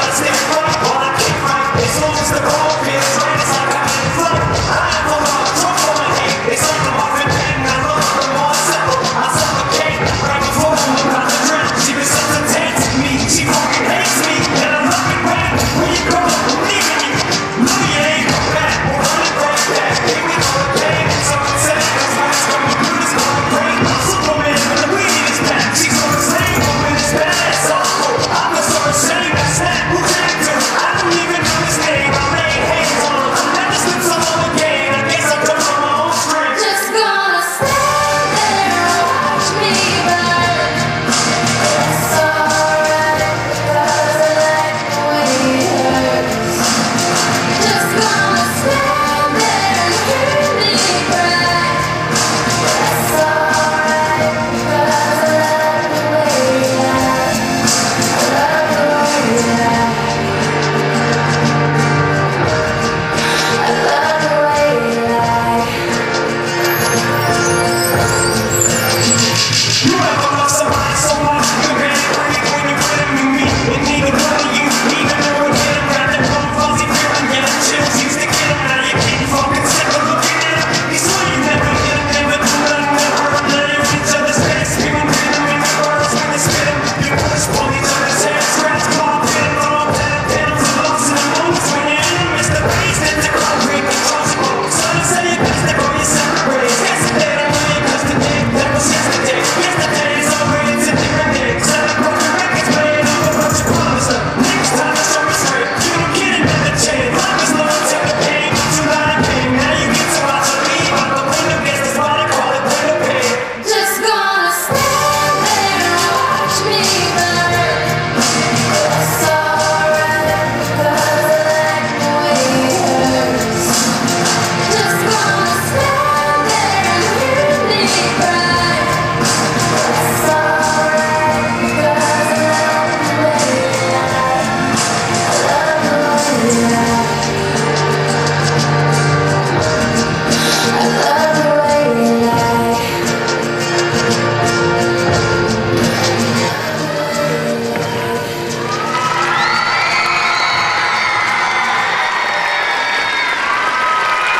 Let's get